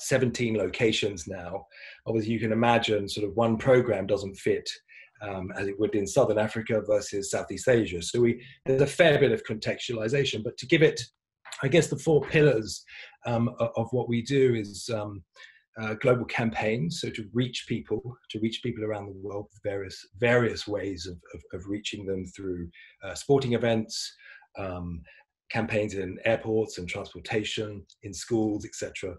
about 17 locations now, obviously you can imagine sort of one program doesn't fit um, as it would in Southern Africa versus Southeast Asia. So we, there's a fair bit of contextualization, but to give it, I guess the four pillars um, of what we do is um, uh, global campaigns, so to reach people, to reach people around the world various various ways of, of, of reaching them through uh, sporting events, um, campaigns in airports and transportation, in schools, etc.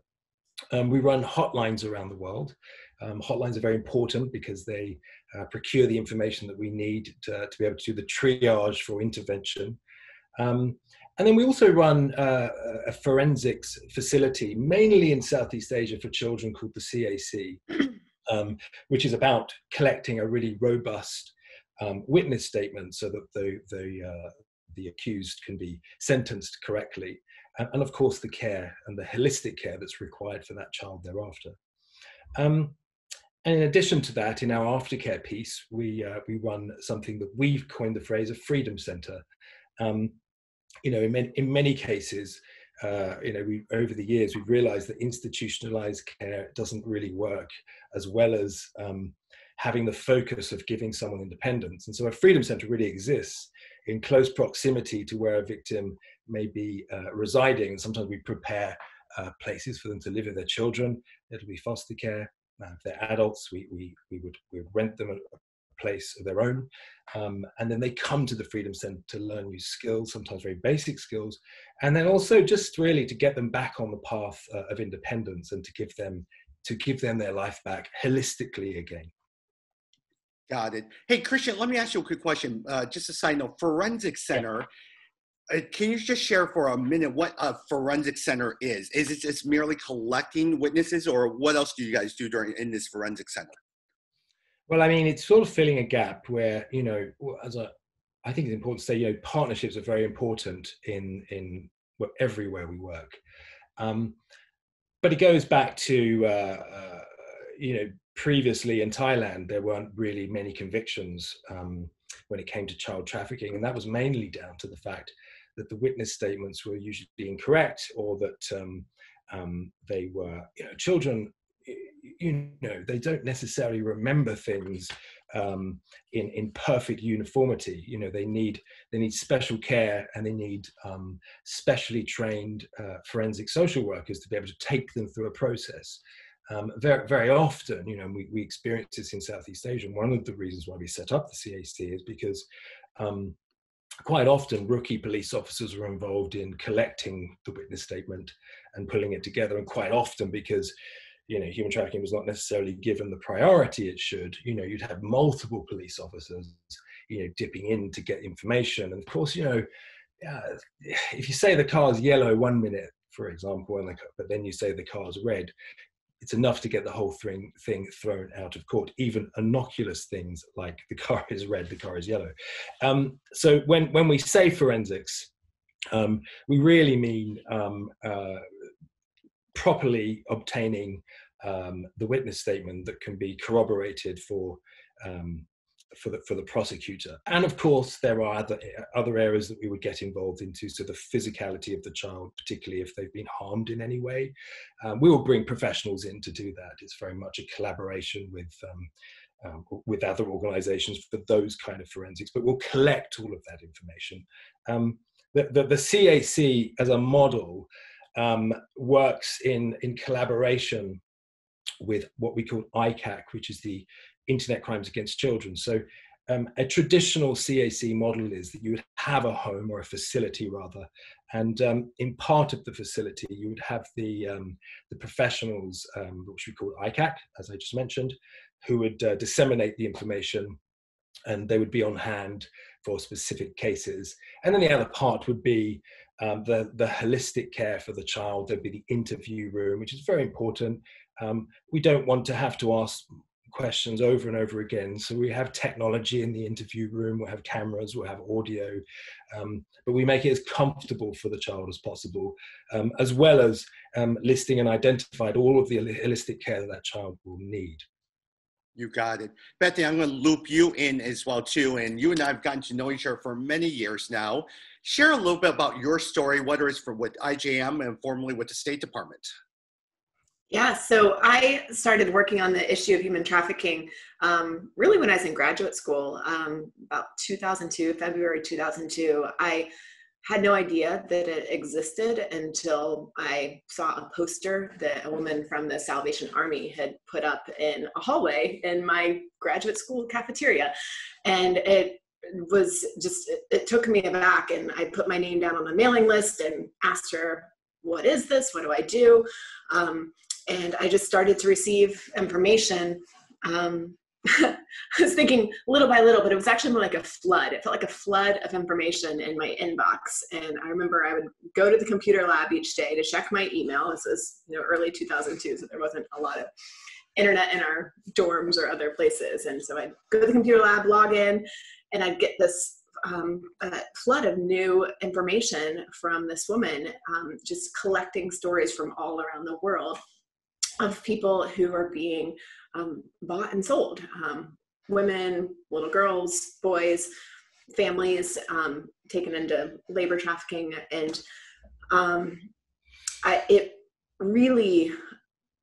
Um, we run hotlines around the world. Um, hotlines are very important because they uh, procure the information that we need to, to, be able to do the triage for intervention. Um, and then we also run uh, a forensics facility, mainly in Southeast Asia for children called the CAC, um, which is about collecting a really robust um, witness statement so that the, the, uh, the accused can be sentenced correctly. And, of course, the care and the holistic care that's required for that child thereafter. Um, and in addition to that, in our aftercare piece, we, uh, we run something that we've coined the phrase a freedom center. Um, you know, in many, in many cases, uh, you know, we over the years we've realised that institutionalized care doesn't really work as well as um, having the focus of giving someone independence. And so a freedom center really exists in close proximity to where a victim may be uh, residing. And sometimes we prepare uh, places for them to live with their children. It'll be foster care. Uh, if they're adults, we, we, we, would, we would rent them a, place of their own. Um, and then they come to the Freedom Center to learn new skills, sometimes very basic skills, and then also just really to get them back on the path uh, of independence and to give them to give them their life back holistically again. Got it. Hey, Christian, let me ask you a quick question. Uh, just a side note: Forensic Center. Uh, can you just share for a minute what a forensic center is? Is it just merely collecting witnesses, or what else do you guys do during in this forensic center? Well, I mean, it's sort of filling a gap where you know, as a, I think it's important to say, you know, partnerships are very important in in everywhere we work. Um, but it goes back to uh, uh, you know previously in Thailand there weren't really many convictions um, when it came to child trafficking, and that was mainly down to the fact that the witness statements were usually incorrect or that um, um, they were you know children you know they don't necessarily remember things um, in in perfect uniformity. You know they need they need special care and they need um, specially trained uh, forensic social workers to be able to take them through a process. Um, very very often, you know, we, we experience this in Southeast Asia. And one of the reasons why we set up the CAC is because um, quite often rookie police officers were involved in collecting the witness statement and pulling it together, and quite often because you know human trafficking was not necessarily given the priority it should you know you'd have multiple police officers you know dipping in to get information. And of course you know uh, if you say the car's yellow one minute for example and the, but then you say the car's red it's enough to get the whole thing thing thrown out of court. Even innocuous things like the car is red the car is yellow. Um, so when when we say forensics um, we really mean um, uh, properly obtaining um, the witness statement that can be corroborated for um, for the for the prosecutor. And of course, there are other other areas that we would get involved into. So the physicality of the child, particularly if they've been harmed in any way, um, we will bring professionals in to do that. It's very much a collaboration with. Um, um, with other organizations for those kind of forensics, but we'll collect all of that information. Um, the, the, the CAC as a model um, works in, in collaboration with what we call ICAC, which is the Internet Crimes Against Children. So um, a traditional CAC model is that you would have a home or a facility rather, and um, in part of the facility you would have the um, the professionals, um, which we call ICAC, as I just mentioned, who would uh, disseminate the information, and they would be on hand for specific cases. And then the other part would be um, the, the holistic care for the child. There'd be the interview room, which is very important. Um, we don't want to have to ask questions over and over again. So we have technology in the interview room, we'll have cameras, we'll have audio, um, but we make it as comfortable for the child as possible, um, as well as um, listing and identified all of the holistic care that that child will need. You got it. Bethany, I'm going to loop you in as well, too. And you and I have gotten to know each other for many years now. Share a little bit about your story, whether it's for with IJM and formerly with the State Department. Yeah, so I started working on the issue of human trafficking um, really when I was in graduate school, um, about 2002, February 2002. I had no idea that it existed until I saw a poster that a woman from the Salvation Army had put up in a hallway in my graduate school cafeteria. And it was just, it, it took me aback. And I put my name down on the mailing list and asked her, What is this? What do I do? Um, and I just started to receive information um, I was thinking little by little, but it was actually more like a flood. It felt like a flood of information in my inbox. And I remember I would go to the computer lab each day to check my email. This was you know early 2002, so there wasn't a lot of internet in our dorms or other places. And so I'd go to the computer lab, log in, and I'd get this um, flood of new information from this woman, um, just collecting stories from all around the world of people who are being um, bought and sold um, women, little girls, boys, families um, taken into labor trafficking. And um, I, it really,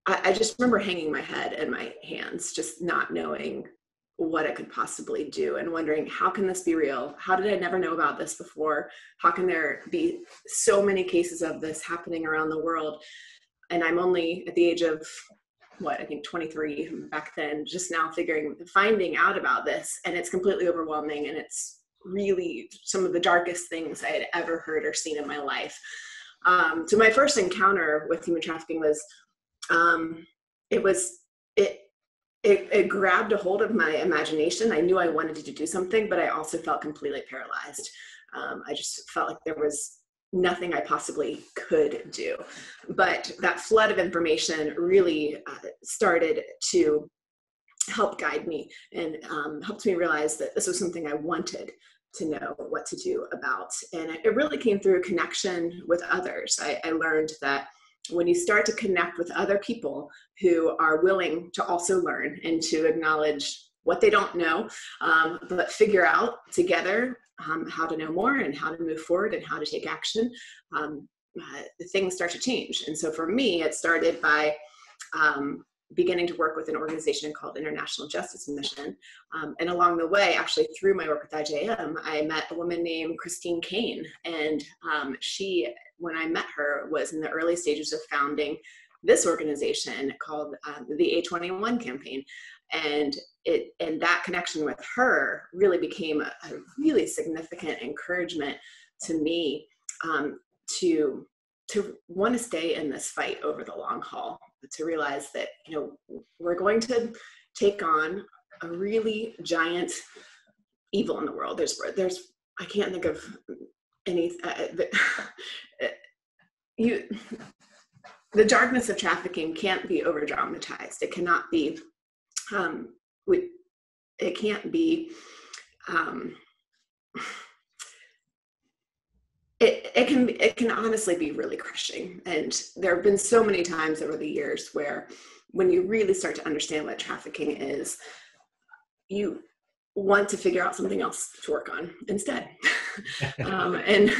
I, I just remember hanging my head in my hands, just not knowing what it could possibly do and wondering how can this be real how did i never know about this before how can there be so many cases of this happening around the world and i'm only at the age of what I think 23 back then, just now figuring, finding out about this, and it's completely overwhelming, and it's really some of the darkest things I had ever heard or seen in my life. Um, so my first encounter with human trafficking was, um, it was it, it it grabbed a hold of my imagination. I knew I wanted to do something, but I also felt completely paralyzed. Um, I just felt like there was nothing I possibly could do. But that flood of information really uh, started to help guide me and um, helped me realize that this was something I wanted to know what to do about. And it really came through connection with others. I, I learned that when you start to connect with other people who are willing to also learn and to acknowledge what they don't know, um, but figure out together um, how to know more and how to move forward and how to take action, um, uh, things start to change. And so for me, it started by um, beginning to work with an organization called International Justice Mission. Um, and along the way, actually through my work with IJM, I met a woman named Christine Caine. And um, she, when I met her, was in the early stages of founding this organization called um, the A21 campaign and it and that connection with her really became a, a really significant encouragement to me um, to to want to stay in this fight over the long haul to realize that you know we're going to take on a really giant evil in the world. There's there's i can't think of any uh, you the darkness of trafficking can't be over dramatized it cannot be um, we, it can't be um, it, it can it can honestly be really crushing. And there have been so many times over the years where when you really start to understand what trafficking is you want to figure out something else to work on instead. Um, and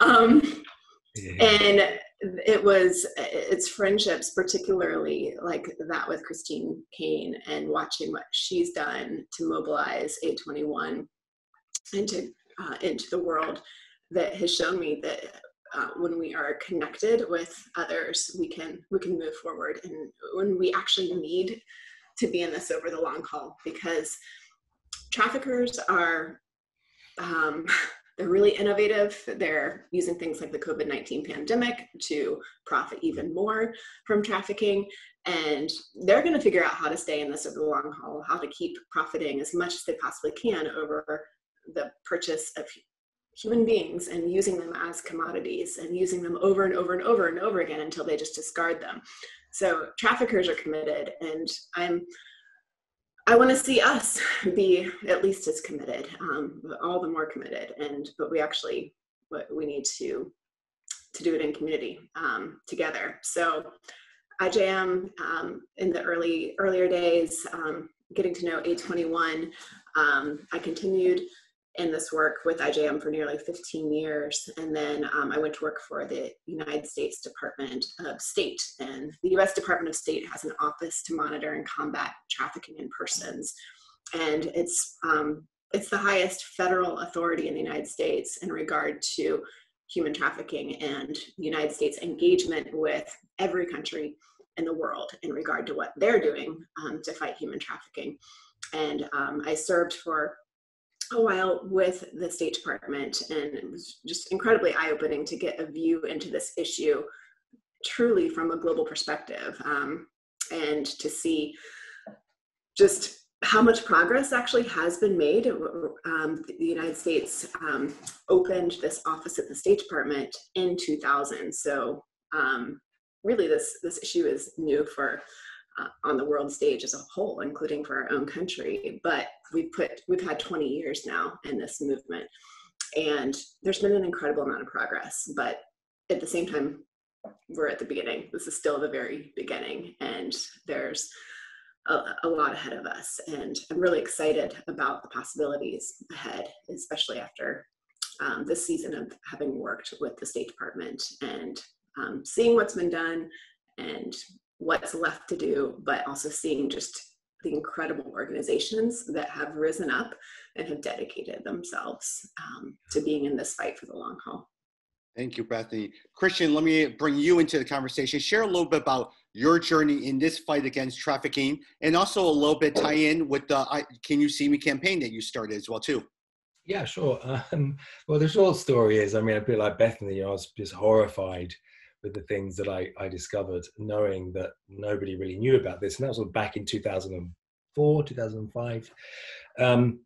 um, and it was it's friendships particularly like that with christine caine and watching what she's done to mobilize a21 into uh, into the world that has shown me that uh, when we are connected with others we can we can move forward. And when we actually need to be in this over the long haul because traffickers are um, they're really innovative. They're using things like the COVID 19 pandemic to profit even more from trafficking. And they're going to figure out how to stay in this over the long haul, how to keep profiting as much as they possibly can over the purchase of human beings and using them as commodities and using them over and over and over and over again until they just discard them. So traffickers are committed, and I'm I want to see us be at least as committed, um, all the more committed. And but we actually we need to to do it in community um, together. So IJM um, in the early earlier days, um, getting to know A21, um, I continued in this work with IJM for nearly 15 years. And then um, I went to work for the United States Department of State. And the US Department of State has an office to monitor and combat trafficking in persons. And it's, um, it's the highest federal authority in the United States in regard to human trafficking and the United States engagement with every country in the world in regard to what they're doing um, to fight human trafficking. And um, I served for a while with the State Department, and it was just incredibly eye opening to get a view into this issue truly from a global perspective um, and to see just how much progress actually has been made. Um, the United States um, opened this office at the State Department in 2000. So um, really this, this issue is new for uh, on the world stage as a whole, including for our own country. But we've put we've had 20 years now in this movement, and there's been an incredible amount of progress. But at the same time, we're at the beginning. This is still the very beginning, and there's a, a lot ahead of us. And I'm really excited about the possibilities ahead, especially after um, this season of having worked with the State Department and um, seeing what's been done and what's left to do, but also seeing just the incredible organizations that have risen up and have dedicated themselves um, to being in this fight for the long haul. Thank you, Bethany. Christian, let me bring you into the conversation. Share a little bit about your journey in this fight against trafficking, and also a little bit tie in with the I, "Can You See Me" campaign that you started as well, too. Yeah, sure. Um, well, the short story is, I mean, a bit like Bethany, I was just horrified with the things that I, I discovered, knowing that nobody really knew about this. And that was back in 2004, 2005, um,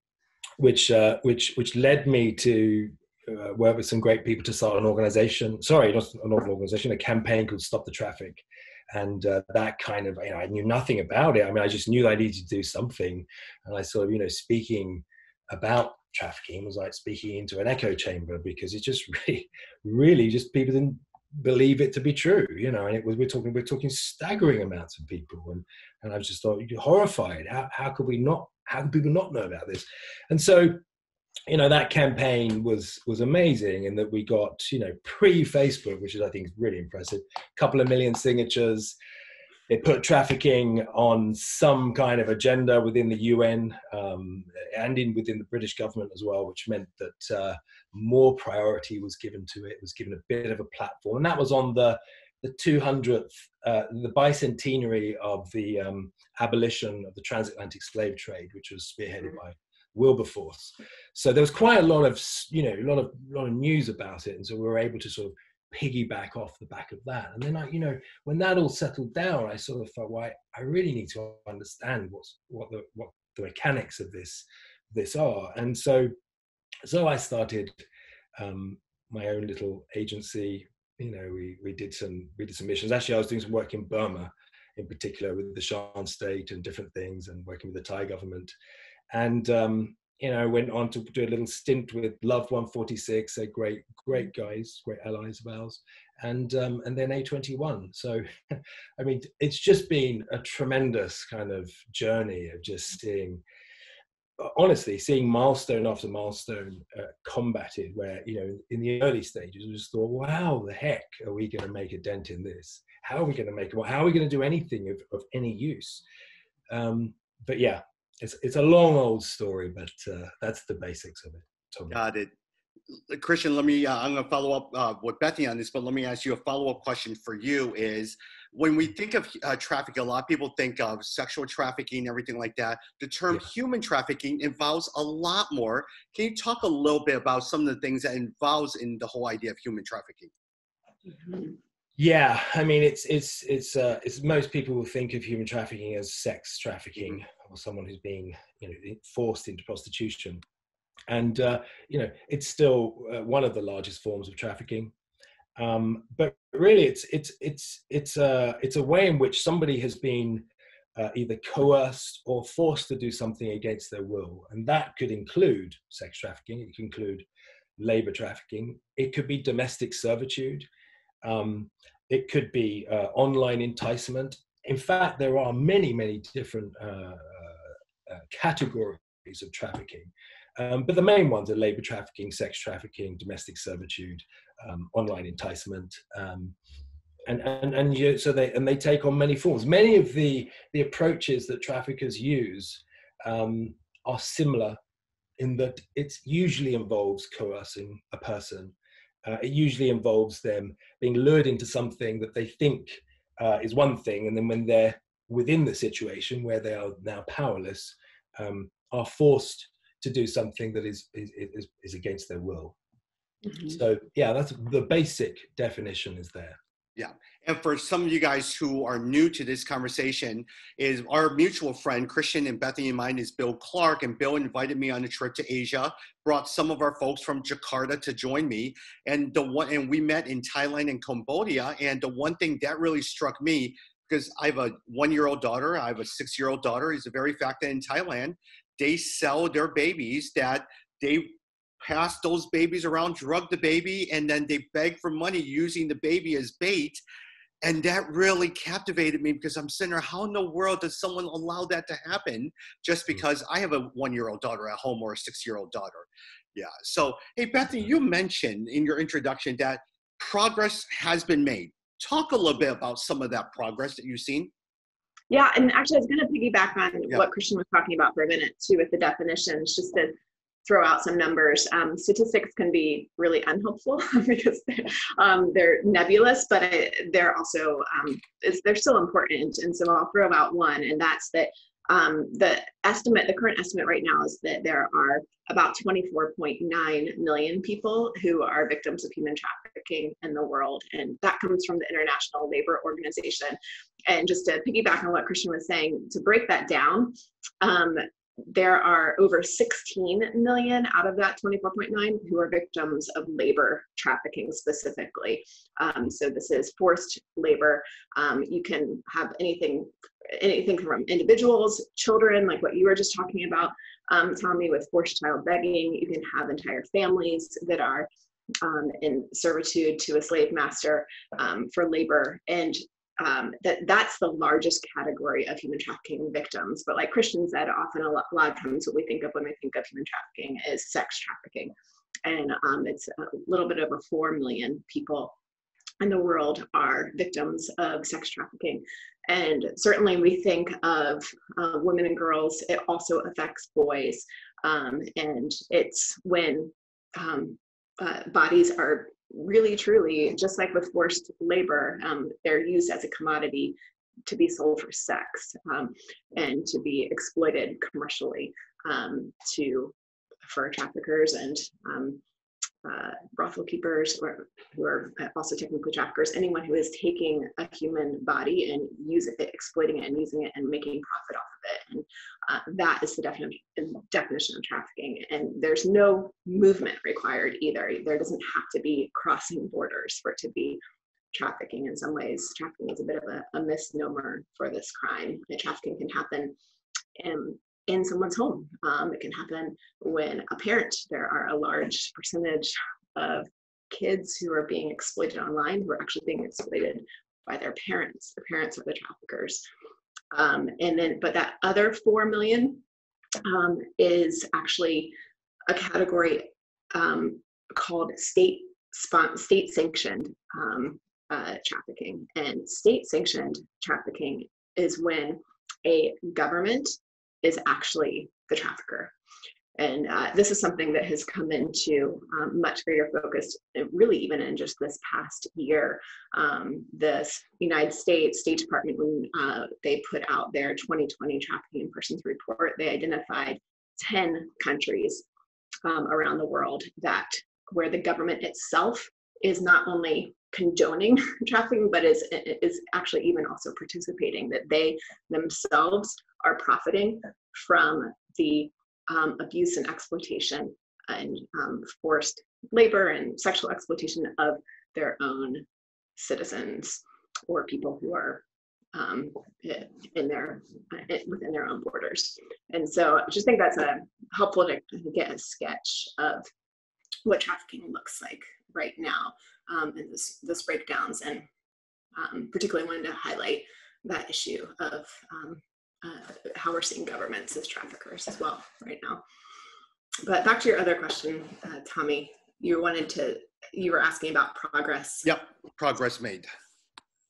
which, uh, which, which led me to uh, work with some great people to start an organization. Sorry, not an organization, a campaign called Stop the Traffik. And uh, that kind of, you know, I knew nothing about it. I mean, I just knew I needed to do something. And I sort of, you know, speaking about trafficking was like speaking into an echo chamber because it just really, really just people didn't believe it to be true, you know, and it was we're talking we're talking staggering amounts of people, and and I was just thought horrified. How how could we not? How could people not know about this? And so, you know, that campaign was was amazing, in that we got you know pre Facebook, which is I think really impressive, a couple of million signatures. It put trafficking on some kind of agenda within the UN um, and in within the British government as well, which meant that. Uh, more priority was given to it, was given a bit of a platform. And that was on the, the 200th, uh, the bicentenary of the um, abolition of the transatlantic slave trade, which was spearheaded by Wilberforce. So there was quite a lot of, you know, a lot of, lot of news about it. And so we were able to sort of piggyback off the back of that. And then I, you know, when that all settled down, I sort of felt, well, I, I really need to understand what's, what the, what the mechanics of this, this are. And so so I started um, my own little agency. You know, we we did some we did some missions. Actually, I was doing some work in Burma, in particular with the Shan state and different things, and working with the Thai government. And um, you know, went on to do a little stint with Love 146. They're great, great guys, great allies of ours, and um, and then A21. So, I mean, it's just been a tremendous kind of journey of just seeing honestly seeing milestone after milestone uh, combated where you know in the early stages we just thought wow the heck are we going to make a dent in this? How are we going to make it well, how are we going to do anything of, of any use? Um, but yeah it's it's a long old story but uh, that's the basics of it Tommy. got it. Christian, let me, uh, I'm going to follow up uh, with Bethany on this, but let me ask you a follow up question for you is when we think of uh, trafficking, a lot of people think of sexual trafficking, everything like that. The term yeah. human trafficking involves a lot more. Can you talk a little bit about some of the things that involves in the whole idea of human trafficking? Yeah, I mean, it's it's it's uh, it's most people will think of human trafficking as sex trafficking mm-hmm. or someone who's being you know forced into prostitution and uh, you know it's still uh, one of the largest forms of trafficking. Um, but really, it's it's it's it's a it's a way in which somebody has been uh, either coerced or forced to do something against their will, and that could include sex trafficking. It could include labor trafficking. It could be domestic servitude. Um, it could be uh, online enticement. In fact, there are many, many different uh, uh, categories of trafficking. Um, but the main ones are labor trafficking, sex trafficking, domestic servitude, um, online enticement, um, and and and you, so they and they take on many forms. Many of the the approaches that traffickers use um, are similar in that it usually involves coercing a person. Uh, it usually involves them being lured into something that they think uh, is one thing, and then when they're within the situation where they are now powerless, um, are forced to do something that is is, is, is against their will. Mm-hmm. So yeah, that's the basic definition is there. Yeah. And for some of you guys who are new to this conversation, is our mutual friend, Christian and Bethany and mine, is Bill Clark. And Bill invited me on a trip to Asia, brought some of our folks from Jakarta to join me. And the one and we met in Thailand and Cambodia. And the one thing that really struck me, because I have a one-year-old daughter, I have a six-year-old daughter, is the very fact that in Thailand, they sell their babies that they pass those babies around, drug the baby, and then they beg for money using the baby as bait. And that really captivated me because I'm sitting there, how in the world does someone allow that to happen just hmm. because I have a one year old daughter at home or a six year old daughter? Yeah. So, hey, Bethany, you mentioned in your introduction that progress has been made. Talk a little bit about some of that progress that you've seen. Yeah, and actually, I was going to piggyback on yeah. what Christian was talking about for a minute too, with the definitions, just to throw out some numbers. Um, statistics can be really unhelpful because they're, um, they're nebulous, but they're also um, they're still important. And so I'll throw out one, and that's that um, the estimate, the current estimate right now is that there are about 24.9 million people who are victims of human trafficking in the world. And that comes from the International Labor Organization. And just to piggyback on what Christian was saying, to break that down, um, there are over 16 million out of that 24.9 who are victims of labor trafficking specifically. Um, so this is forced labor. Um, you can have anything, anything from individuals, children, like what you were just talking about, um, Tommy, with forced child begging. You can have entire families that are um, in servitude to a slave master um, for labor. And um, that that's the largest category of human trafficking victims. But like Christian said, often a lot, a lot of times what we think of when we think of human trafficking is sex trafficking. And um, it's a little bit over 4 million people in the world are victims of sex trafficking. And certainly we think of uh, women and girls, it also affects boys. Um, and it's when um, uh, bodies are really truly just like with forced labor um, they're used as a commodity to be sold for sex um, and to be exploited commercially um, to for traffickers and um, uh, brothel keepers or who are also technically traffickers, anyone who is taking a human body and using it, exploiting it and using it and making profit off of it. And uh, that is the definition, definition of trafficking. And there's no movement required either. There doesn't have to be crossing borders for it to be trafficking in some ways. Trafficking is a bit of a, a misnomer for this crime. And trafficking can happen in in someone's home. Um, it can happen when a parent, there are a large percentage of kids who are being exploited online who are actually being exploited by their parents. The parents are the traffickers. Um, and then, but that other 4 million um, is actually a category um, called state state sanctioned um, uh, trafficking. And state sanctioned trafficking is when a government is actually the trafficker. And uh, this is something that has come into um, much greater focus, uh, really even in just this past year. Um, the United States State Department, when uh, they put out their 2020 Trafficking in Persons report, they identified 10 countries um, around the world that where the government itself is not only condoning trafficking, but is is actually even also participating. That they themselves are profiting from the um, abuse and exploitation and um, forced labor and sexual exploitation of their own citizens or people who are um, in their within their own borders. And so I just think that's a helpful to get a sketch of what trafficking looks like right now um, and this, this breakdowns and um, particularly wanted to highlight that issue of um, uh, how we're seeing governments as traffickers as well right now. But back to your other question, uh, Tommy, you wanted to, you were asking about progress. Yep, progress made.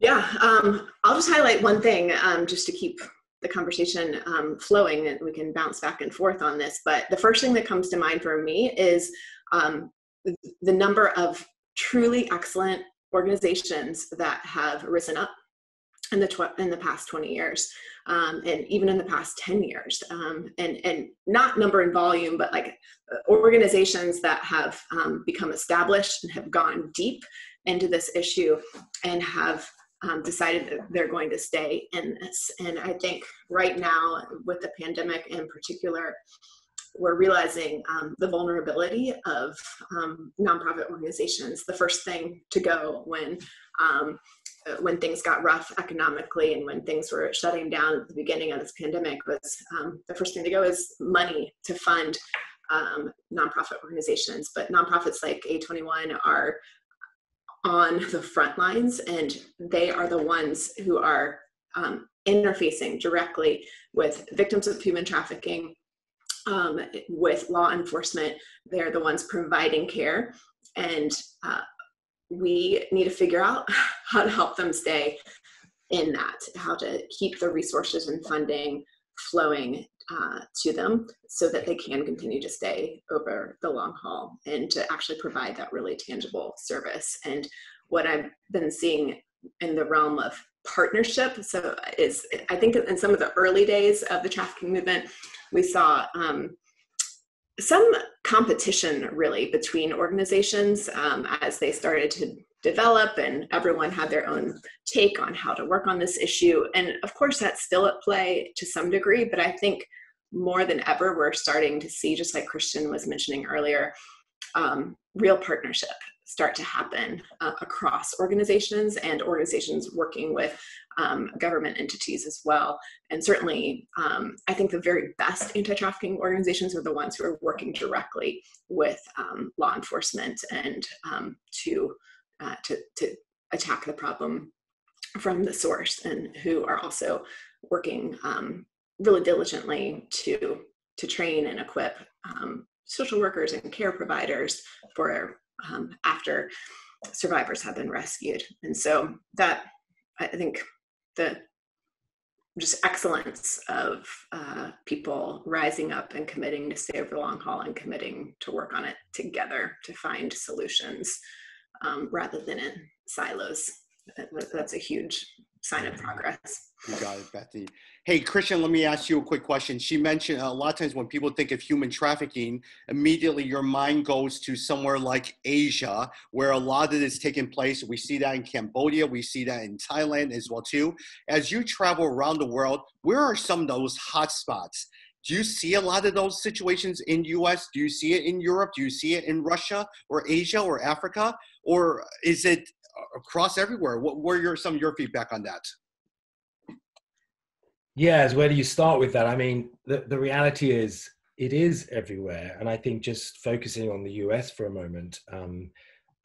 Yeah, um, I'll just highlight one thing um, just to keep the conversation um, flowing and we can bounce back and forth on this. But the first thing that comes to mind for me is um, the number of truly excellent organizations that have risen up in the tw- in the past 20 years um, and even in the past 10 years um, and and not number and volume but like uh, organizations that have um, become established and have gone deep into this issue and have um, decided that they're going to stay in this. And i think right now with the pandemic in particular we're realizing um, the vulnerability of um, nonprofit organizations. The first thing to go when um, uh, when things got rough economically and when things were shutting down at the beginning of this pandemic was um, the first thing to go is money to fund um, nonprofit organizations. But nonprofits like A21 are on the front lines and they are the ones who are um, interfacing directly with victims of human trafficking um, with law enforcement. They're the ones providing care, and uh, we need to figure out how to help them stay in that, how to keep the resources and funding flowing uh, to them so that they can continue to stay over the long haul and to actually provide that really tangible service. And what I've been seeing in the realm of partnership. So is i think in some of the early days of the trafficking movement we saw um, some competition really between organizations um, as they started to develop and everyone had their own take on how to work on this issue. And of course that's still at play to some degree but i think more than ever we're starting to see just like christian was mentioning earlier um, real partnership start to happen uh, across organizations and organizations working with um, government entities as well. And certainly, um, I think the very best anti trafficking organizations are the ones who are working directly with um, law enforcement and um, to, uh, to, to attack the problem from the source and who are also working um, really diligently to, to train and equip um, social workers and care providers for um, after survivors have been rescued. And so that I think the just excellence of uh, people rising up and committing to stay over the long haul and committing to work on it together to find solutions um, rather than in silos. That's a huge sign of progress. You got it, Bethy. Hey, Christian, let me ask you a quick question. She mentioned a lot of times when people think of human trafficking, immediately your mind goes to somewhere like Asia, where a lot of it is taking place. We see that in Cambodia, we see that in Thailand as well too. As you travel around the world, where are some of those hotspots? Do you see a lot of those situations in US? Do you see it in Europe? Do you see it in Russia or Asia or Africa? Or is it across everywhere? What were your some of your feedback on that? Yes, where do you start with that? I mean, the, the reality is it is everywhere. And I think just focusing on the US for a moment, um,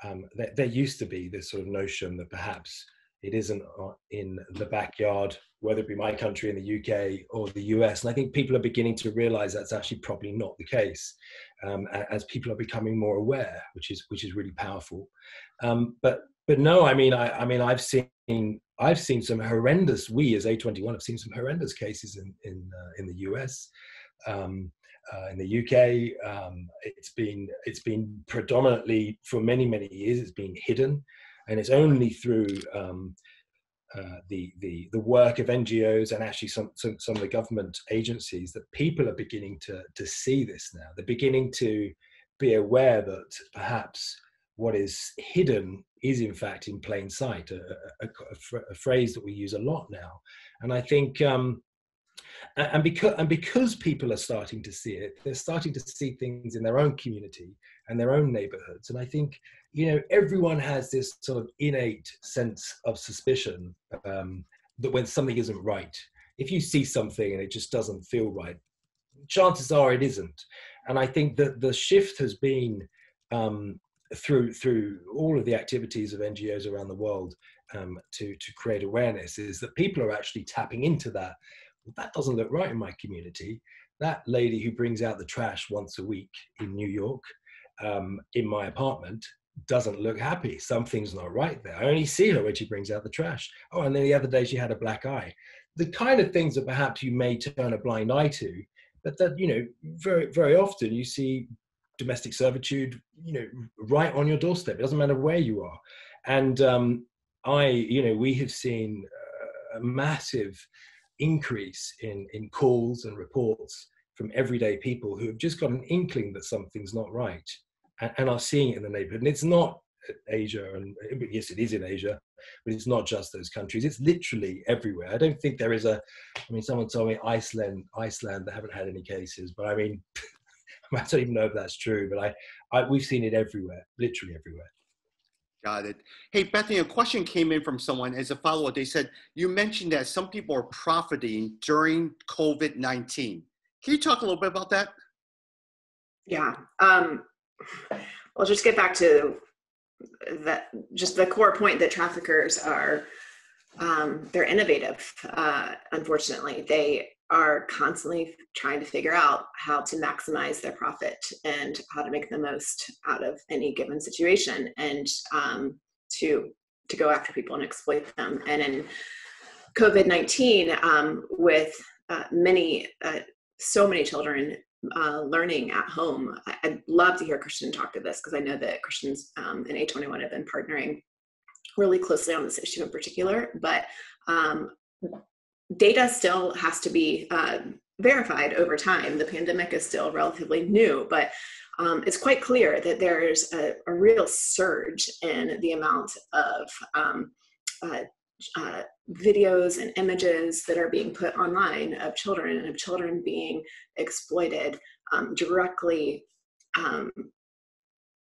um, there, there, used to be this sort of notion that perhaps it isn't uh, in the backyard, whether it be my country in the UK or the US. And I think people are beginning to realize that's actually probably not the case um, as people are becoming more aware, which is, which is really powerful. Um, but, but no, I mean, I, I mean, I've seen I've seen some horrendous. We as A21 have seen some horrendous cases in in uh, in the US, um, uh, in the UK. Um, it's been it's been predominantly for many many years. It's been hidden, and it's only through um, uh, the the the work of NGOs and actually some, some some of the government agencies that people are beginning to to see this now. They're beginning to be aware that perhaps what is hidden is in fact in plain sight, a, a, a, a phrase that we use a lot now. And I think, um, and because and because people are starting to see it, they're starting to see things in their own community and their own neighborhoods. And I think you know everyone has this sort of innate sense of suspicion um, that when something isn't right, if you see something and it just doesn't feel right, chances are it isn't. And I think that the shift has been um, through through all of the activities of NGOs around the world um, to to create awareness is that people are actually tapping into that that doesn't look right in my community. That lady who brings out the trash once a week in New York, um, in my apartment, doesn't look happy. Something's not right there. I only see her when she brings out the trash. Oh, and then the other day she had a black eye. The kind of things that perhaps you may turn a blind eye to, but that you know, very very often you see domestic servitude, you know, right on your doorstep. It doesn't matter where you are. And um, I, you know, we have seen a massive increase in in calls and reports from everyday people who have just got an inkling that something's not right and, and are seeing it in the neighborhood. And it's not Asia, and yes, it is in Asia, but it's not just those countries. It's literally everywhere. I don't think there is a. I mean, someone told me Iceland, Iceland, they haven't had any cases, but I mean, I don't even know if that's true. But I, I, we've seen it everywhere, literally everywhere. Got it. Hey, Bethany, a question came in from someone as a follow up. They said, You mentioned that some people are profiting during COVID 19. Can you talk a little bit about that? Yeah. Um, I'll just get back to that, just the core point that traffickers are. Um, they're innovative. Uh, unfortunately, they are constantly trying to figure out how to maximize their profit and how to make the most out of any given situation and um, to to go after people and exploit them. And in covid-19 um, with uh, many uh, so many children uh, learning at home i'd love to hear christian talk to this because i know that christians um, and a21 have been partnering really closely on this issue in particular but um, data still has to be uh, verified over time. The pandemic is still relatively new, but um, it's quite clear that there's a, a, real surge in the amount of um, uh, uh, videos and images that are being put online of children and of children being exploited um, directly. Um,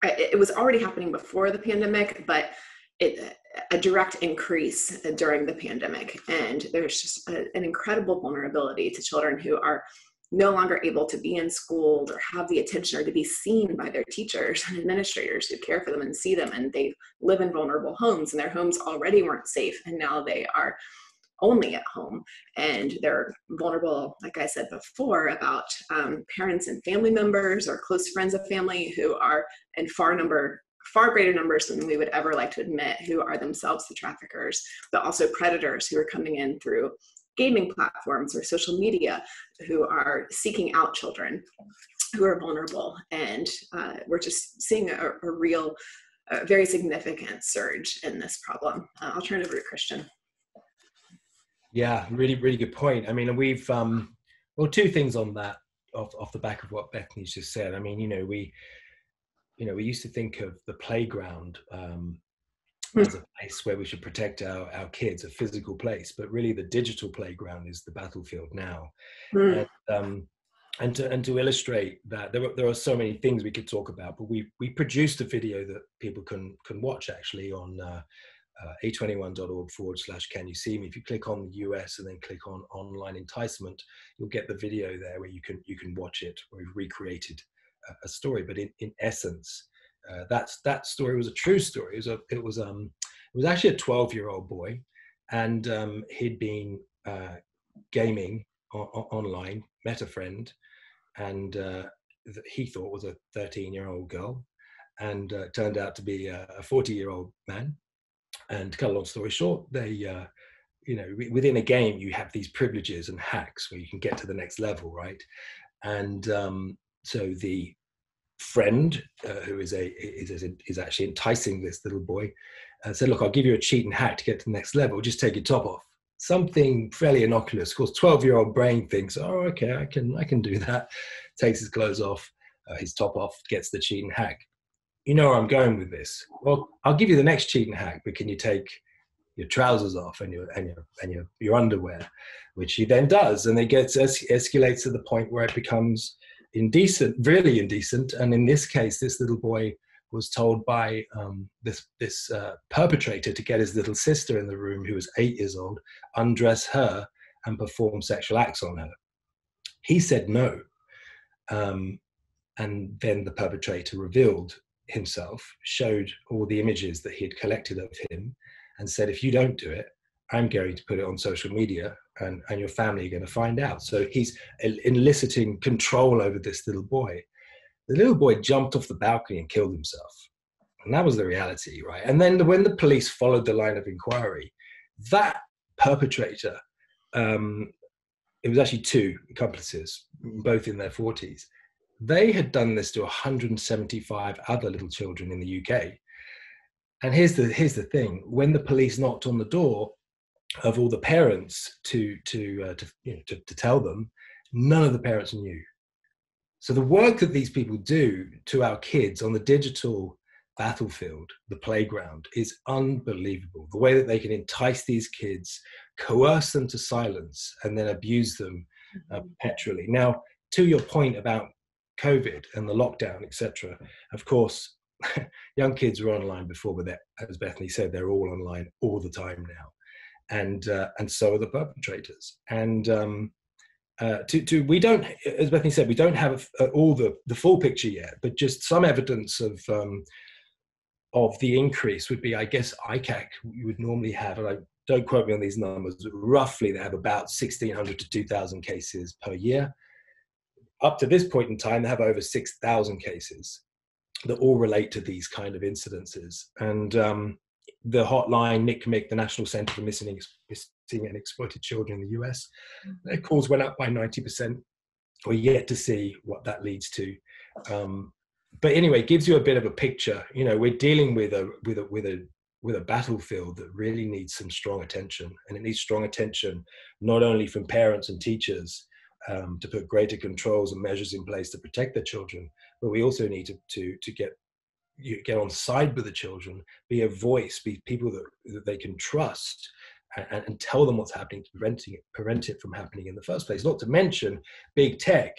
it, it was already happening before the pandemic, but it, a direct increase during the pandemic. And there's just a, an incredible vulnerability to children who are no longer able to be in school or have the attention or to be seen by their teachers and administrators who care for them and see them. And they live in vulnerable homes, and their homes already weren't safe. And now they are only at home and they're vulnerable like i said before about um, parents and family members or close friends of family who are in far number far greater numbers than we would ever like to admit who are themselves the traffickers, but also predators who are coming in through gaming platforms or social media who are seeking out children who are vulnerable. And uh, we're just seeing a, a real, a very significant surge in this problem. Uh, I'll turn it over to Christian. Yeah, really, really good point. I mean, we've, um, well, two things on that off, off the back of what Bethany's just said. I mean, you know, we, you know, we used to think of the playground um, mm. as a place where we should protect our, our kids, a physical place, but really the digital playground is the battlefield now. Mm. And, um, and to and to illustrate that, there, there are so many things we could talk about, but we we produced a video that people can can watch actually on uh, uh, a21.org forward slash can you see me if you click on the us and then click on online enticement you'll get the video there where you can you can watch it we've recreated a story, but in, in essence, uh, that's that story was a true story. It was a, it was um it was actually a 12 year old boy, and um, he'd been uh, gaming o- online, met a friend, and uh, he thought was a 13 year old girl, and uh, turned out to be a 40 year old man. And to cut a long story short, they uh, you know within a game you have these privileges and hacks where you can get to the next level, right? And um, so the friend uh, who is a is, is actually enticing this little boy uh, said look i'll give you a cheat and hack to get to the next level. Just take your top off. Something fairly innocuous. Of course 12 year old brain thinks oh okay i can i can do that. Takes his clothes off uh, his top off gets the cheat and hack. You know where i'm going with this. Well i'll give you the next cheat and hack but can you take your trousers off and your and your and your, your underwear? Which he then does and it gets es- escalates to the point where it becomes indecent, really indecent. And in this case, this little boy was told by um, this this uh, perpetrator to get his little sister in the room, who was eight years old, undress her and perform sexual acts on her. He said no, um, and then the perpetrator revealed himself, showed all the images that he had collected of him, and said, "If you don't do it, I'm going to put it on social media, and, and your family are going to find out. So he's eliciting control over this little boy. The little boy jumped off the balcony and killed himself. And that was the reality, right? And then when the police followed the line of inquiry, that perpetrator, um, it was actually two accomplices, both in their 40s. They had done this to 175 other little children in the UK. And here's the here's the thing: when the police knocked on the door of all the parents to to uh, to, you know, to to tell them, none of the parents knew. So the work that these people do to our kids on the digital battlefield, the playground, is unbelievable. The way that they can entice these kids, coerce them to silence, and then abuse them uh, mm-hmm. perpetually. Now, to your point about COVID and the lockdown, etc. Of course, young kids were online before, but that as Bethany said, they're all online all the time now, and uh, and so are the perpetrators. And um, uh, to, to we don't, as Bethany said, we don't have uh, all the the full picture yet, but just some evidence of um, of the increase would be, I guess, ICAC you would normally have, and I don't quote me on these numbers, roughly they have about 1,600 to 2,000 cases per year. Up to this point in time, they have over 6,000 cases that all relate to these kind of incidences. And um, the hotline, NCMEC, the National Center for Missing, Missing and Exploited Children in the US, mm-hmm. their calls went up by 90%. We're yet to see what that leads to. Um, but anyway, it gives you a bit of a picture. You know, we're dealing with a with a with a with a battlefield that really needs some strong attention, and it needs strong attention not only from parents and teachers um, to put greater controls and measures in place to protect their children, but we also need to to to get you get on side with the children, be a voice, be people that, that they can trust, and, and, tell them what's happening to preventing it, prevent it from happening in the first place. Not to mention, big tech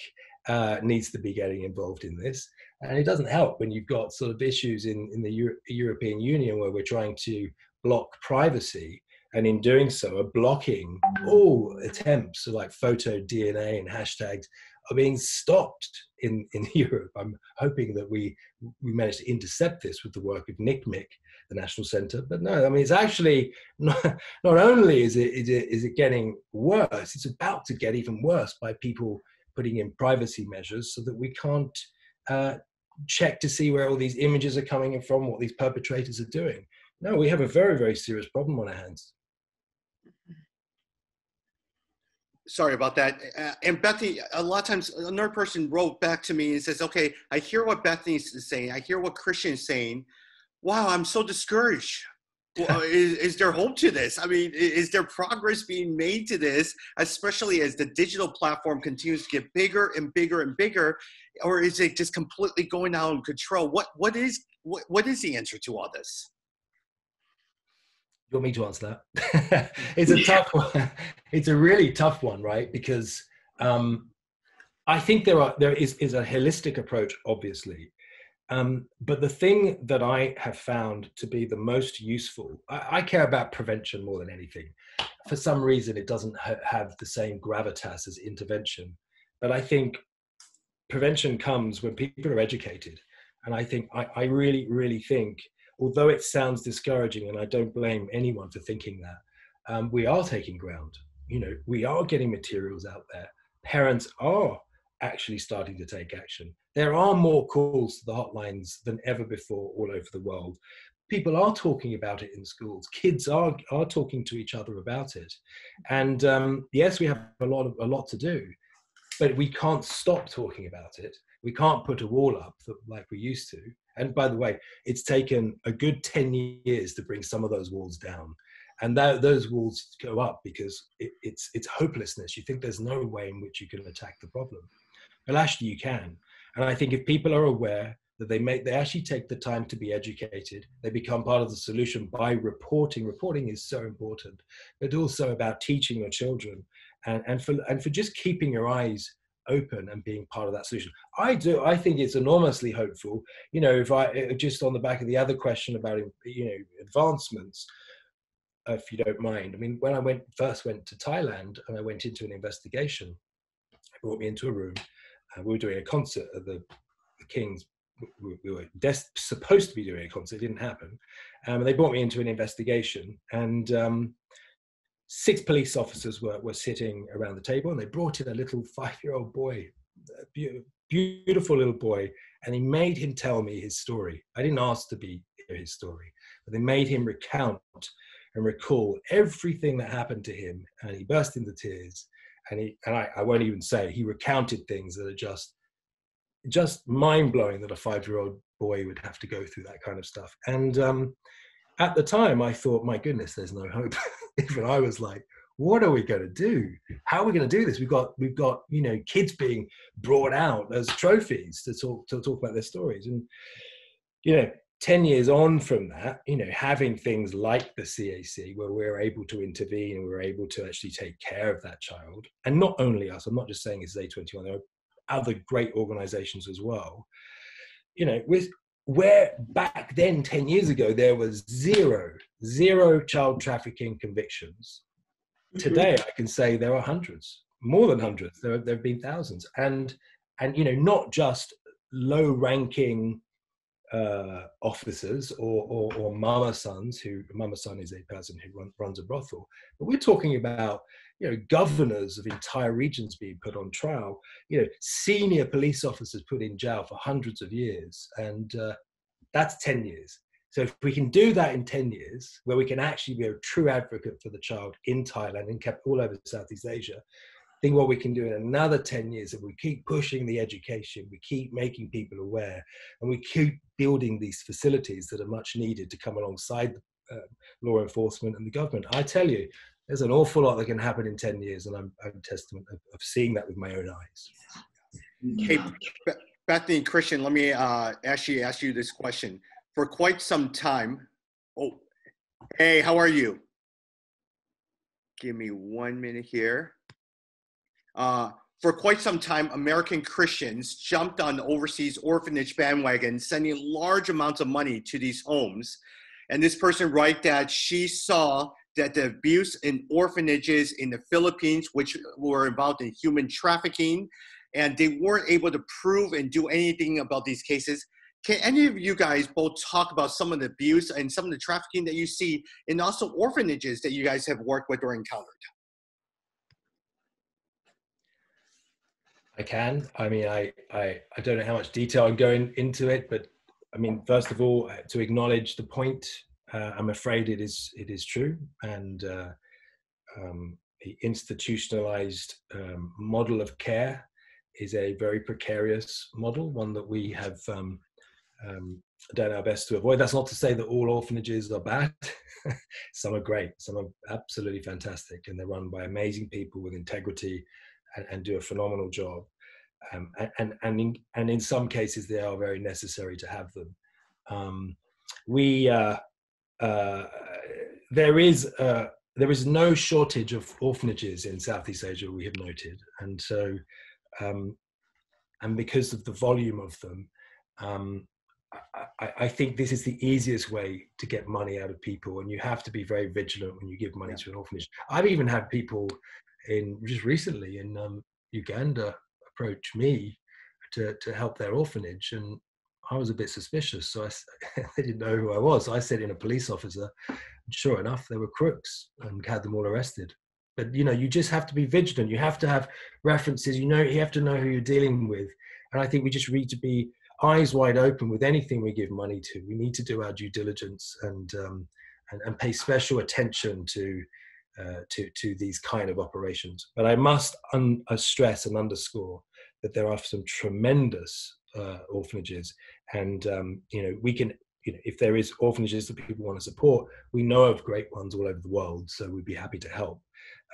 uh, needs to be getting involved in this. And it doesn't help when you've got sort of issues in, in the Euro- European Union where we're trying to block privacy. And in doing so, are blocking all attempts of like photo DNA and hashtags are being stopped in, in Europe. I'm hoping that we, we manage to intercept this with the work of NCMEC, the National Centre. But no, I mean, it's actually not, not only is it, is it, is it getting worse, it's about to get even worse by people putting in privacy measures so that we can't uh, check to see where all these images are coming from, what these perpetrators are doing. No, we have a very, very serious problem on our hands. Sorry about that. Uh, and Bethany, a lot of times another person wrote back to me and says, okay, I hear what Bethany's saying. I hear what Christian's saying. Wow, I'm so discouraged well, is, is there hope to this? I mean, is there progress being made to this, especially as the digital platform continues to get bigger and bigger and bigger, or is it just completely going out of control? What what is what, what is the answer to all this? You want me to answer that? it's a tough one. It's a really tough one, right? Because um, I think there are there is is a holistic approach, obviously, um, but the thing that I have found to be the most useful, I, I care about prevention more than anything. For some reason, it doesn't ha- have the same gravitas as intervention. But I think prevention comes when people are educated. And I think, I, I really, really think, although it sounds discouraging, and I don't blame anyone for thinking that, um, we are taking ground. You know, we are getting materials out there. Parents are actually starting to take action. There are more calls to the hotlines than ever before all over the world. People are talking about it in schools. Kids are are talking to each other about it, and um, yes, we have a lot of, a lot to do, but we can't stop talking about it. We can't put a wall up like we used to. And by the way, it's taken a good ten years to bring some of those walls down and that, those walls go up because it, it's it's hopelessness. You think there's no way in which you can attack the problem. Well, actually, you can. And I think if people are aware that they make, they actually take the time to be educated, they become part of the solution by reporting. Reporting is so important, but also about teaching your children and, and for and for just keeping your eyes open and being part of that solution. I do. I think it's enormously hopeful. You know, if I just on the back of the other question about you know advancements, if you don't mind. I mean, when I went first went to Thailand and I went into an investigation, they brought me into a room uh, we were doing a concert at the, the King's. We, we were des- supposed to be doing a concert. It didn't happen. Um, and they brought me into an investigation. And um, six police officers were, were sitting around the table and they brought in a little five-year-old boy, be- beautiful little boy, and he made him tell me his story. I didn't ask to be hear his story, but they made him recount and recall everything that happened to him, and he burst into tears. And he and I, I won't even say he recounted things that are just just mind blowing that a five year old boy would have to go through that kind of stuff. And um, at the time, I thought, my goodness, there's no hope. Even I was like, what are we going to do? How are we going to do this? We've got we've got you know kids being brought out as trophies to talk to talk about their stories, and you know. 10 years on from that, you know, having things like the CAC where we're able to intervene and we're able to actually take care of that child, and not only us, I'm not just saying it's A21, there are other great organizations as well. You know, with where back then 10 years ago there was zero zero child trafficking convictions. Mm-hmm. today i can say there are hundreds more than hundreds. There, there have been thousands. And and you know not just low ranking uh, officers or, or, or mamasans who mamasan is a person who run, runs a brothel. But we're talking about you know governors of entire regions being put on trial. You know senior police officers put in jail for hundreds of years and uh, that's 10 years. So if we can do that in 10 years where we can actually be a true advocate for the child in thailand and kept all over southeast asia I think what we can do in another 10 years if we keep pushing the education we keep making people aware and we keep building these facilities that are much needed to come alongside uh, law enforcement and the government. I tell you there's an awful lot that can happen in 10 years and i'm, I'm testament of, of, seeing that with my own eyes. Hey bethany christian let me uh, actually ask you this question. For quite some time oh hey how are you? Give me one minute here. Uh, for quite some time, American Christians jumped on the overseas orphanage bandwagon, sending large amounts of money to these homes. And this person write that she saw that the abuse in orphanages in the Philippines, which were involved in human trafficking, and they weren't able to prove and do anything about these cases. Can any of you guys both talk about some of the abuse and some of the trafficking that you see, and also orphanages that you guys have worked with or encountered? I can. I mean, I, I, I don't know how much detail I'm going into it, but I mean, first of all, uh, to acknowledge the point, uh, I'm afraid it is it is true, and uh, um, the institutionalized um, model of care is a very precarious model, one that we have um, um done our best to avoid. That's not to say that all orphanages are bad. some are great, some are absolutely fantastic, and they're run by amazing people with integrity and, and do a phenomenal job. Um, and and in, and in some cases they are very necessary to have them. Um, we uh, uh, there is uh, there is no shortage of orphanages in Southeast Asia. We have noted, and so um, and because of the volume of them, um, I, I, think this is the easiest way to get money out of people, and you have to be very vigilant when you give money yeah. to an orphanage. I've even had people in just recently in um, Uganda approached me to, to help their orphanage and I was a bit suspicious. So I, they didn't know who I was. I said in a police officer sure enough they were crooks and had them all arrested. But you know you just have to be vigilant. You have to have references. You know you have to know who you're dealing with. And I think we just need to be eyes wide open with anything we give money to. We need to do our due diligence and um, and, and pay special attention to uh, to to these kind of operations. But I must un- uh, stress and underscore that there are some tremendous uh, orphanages, and um, you know we can. You know, if there is orphanages that people want to support, we know of great ones all over the world, so we'd be happy to help.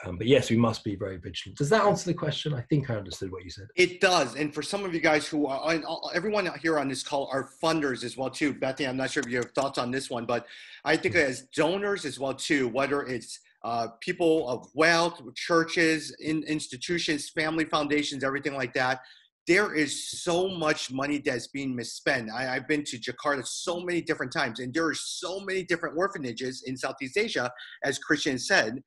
Um, but yes, we must be very vigilant. Does that answer the question? I think I understood what you said. It does. And for some of you guys who are, and everyone here on this call are funders as well too. Bethany, I'm not sure if you have thoughts on this one, but I think hmm. as donors as well too, whether it's uh, people of wealth, churches, in, institutions, family foundations, everything like that. There is so much money that's being misspent. I, have been to Jakarta so many different times, and there are so many different orphanages in Southeast Asia, as Christian said.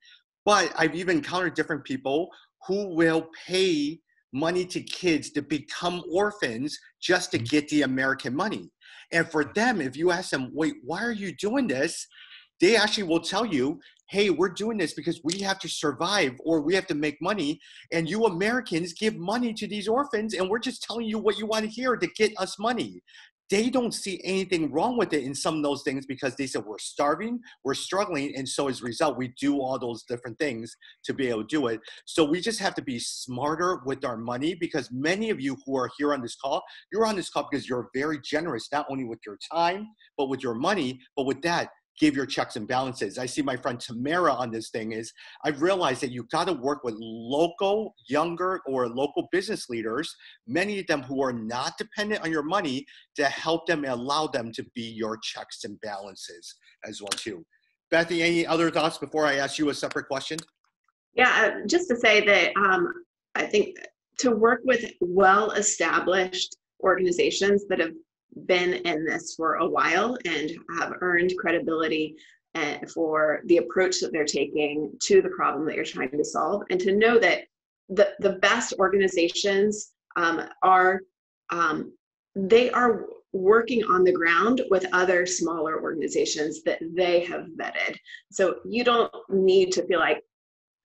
But I've even encountered different people who will pay money to kids to become orphans just to get the American money. And for them, if you ask them, wait, why are you doing this? They actually will tell you, hey, we're doing this because we have to survive or we have to make money. And you Americans give money to these orphans, and we're just telling you what you want to hear to get us money they don't see anything wrong with it in some of those things because they said we're starving, we're struggling, and so as a result, we do all those different things to be able to do it. So we just have to be smarter with our money because many of you who are here on this call, you're on this call because you're very generous, not only with your time, but with your money. But with that, give your checks and balances. I see my friend Tamara on this thing is I've realized that you've got to work with local, younger, or local business leaders, many of them who are not dependent on your money to help them and allow them to be your checks and balances as well too. Bethany, any other thoughts before I ask you a separate question? Yeah, uh, just to say that um, I think to work with well-established organizations that have been in this for a while and have earned credibility eh, for the approach that they're taking to the problem that you're trying to solve and to know that the, the best organizations um, are um, they are working on the ground with other smaller organizations that they have vetted. So you don't need to feel like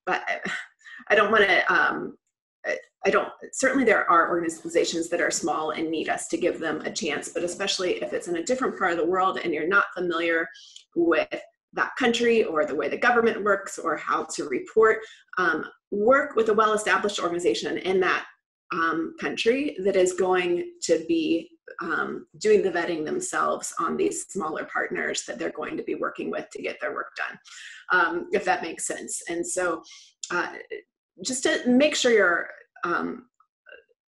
but i don't want to um, I don't, certainly there are organizations that are small and need us to give them a chance, but especially if it's in a different part of the world and you're not familiar with that country or the way the government works or how to report, um, work with a well established organization in that um, country that is going to be um, doing the vetting themselves on these smaller partners that they're going to be working with to get their work done, um, if that makes sense. And so, uh, just to make sure you're um,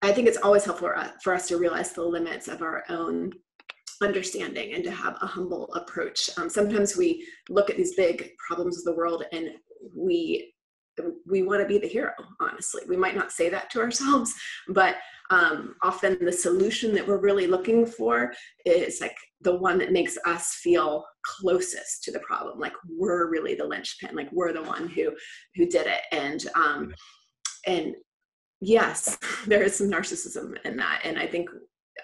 I think it's always helpful for us to realize the limits of our own understanding and to have a humble approach. Um, sometimes we look at these big problems of the world and we we want to be the hero. Honestly, we might not say that to ourselves, but um, often the solution that we're really looking for is like the one that makes us feel closest to the problem. Like we're really the linchpin. Like we're the one who who did it. And um, and yes, there is some narcissism in that. And I think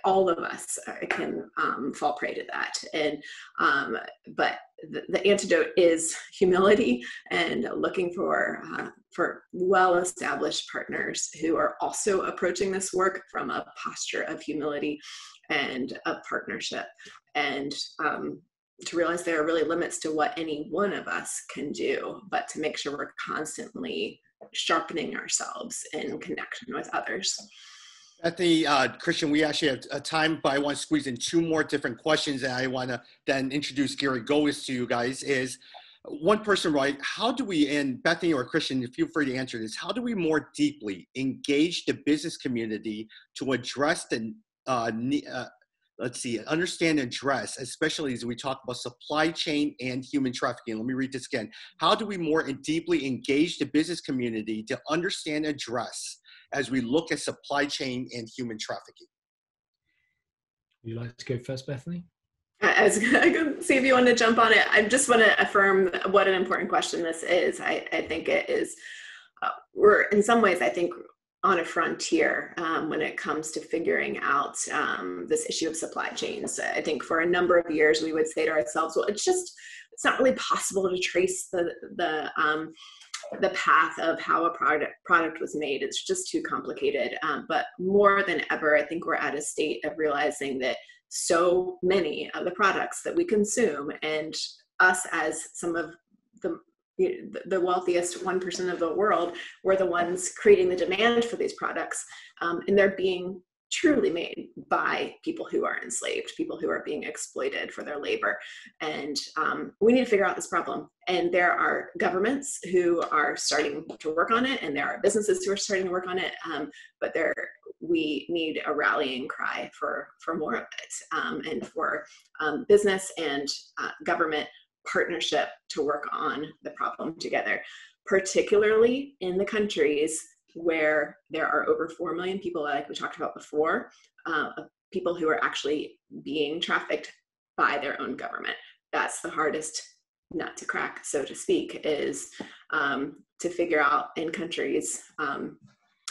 all of us uh, can um, fall prey to that. And, um, but the, the, antidote is humility and looking for, uh, for well-established partners who are also approaching this work from a posture of humility and of partnership. And um, to realize there are really limits to what any one of us can do, but to make sure we're constantly sharpening ourselves in connection with others. The uh, Christian, we actually have a time, but I want to squeeze in two more different questions that I want to then introduce Gary Gois to you guys. Is one person right? How do we, and Bethany or Christian, feel free to answer this. How do we more deeply engage the business community to address the uh, uh, let's see, understand and address, especially as we talk about supply chain and human trafficking. Let me read this again. How do we more and deeply engage the business community to understand and address as we look at supply chain and human trafficking? Would you like to go first, Bethany? I was going to see if you want to jump on it. I just want to affirm what an important question this is. I, I think it is, uh, we're in some ways, I think on a frontier um, when it comes to figuring out um, this issue of supply chains. I think for a number of years we would say to ourselves, well, it's just it's not really possible to trace the the um, the path of how a product product was made. It's just too complicated. Um, but more than ever, I think we're at a state of realizing that so many of the products that we consume and us as some of the wealthiest 1% of the world were the ones creating the demand for these products um, and they're being truly made by people who are enslaved people who are being exploited for their labor. And um, we need to figure out this problem. And there are governments who are starting to work on it and there are businesses who are starting to work on it um, but there we need a rallying cry for for more of it um, and for um, business and uh, government partnership to work on the problem together, particularly in the countries where there are over 4 million people, like we talked about before, uh, people who are actually being trafficked by their own government. That's the hardest nut to crack, so to speak, is um, to figure out in countries um,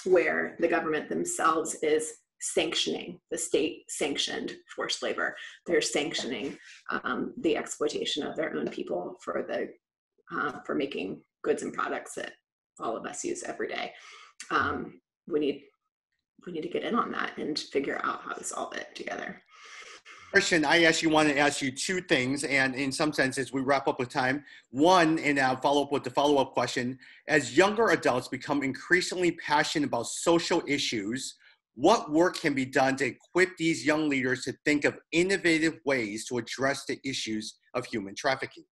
where the government themselves is sanctioning the state sanctioned forced labor. They're sanctioning um, the exploitation of their own people for the uh, for making goods and products that all of us use every day. Um, we need we need to get in on that and figure out how to solve it together. Christian, I actually want to ask you two things, and in some senses, we wrap up with time. One, and I'll follow up with the follow up question. As younger adults become increasingly passionate about social issues, what work can be done to equip these young leaders to think of innovative ways to address the issues of human trafficking?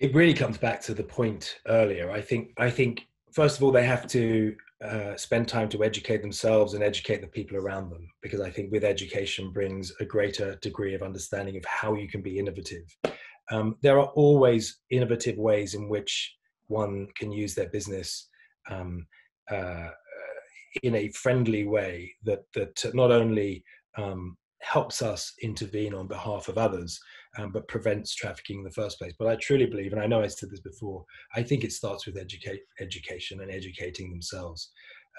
It really comes back to the point earlier. I think. I think first of all, they have to uh, spend time to educate themselves and educate the people around them because i think with education brings a greater degree of understanding of how you can be innovative um, there are always innovative ways in which one can use their business um, uh, in a friendly way that that not only um, helps us intervene on behalf of others, um, but prevents trafficking in the first place. But I truly believe, and I know I said this before, I think it starts with educate, education and educating themselves.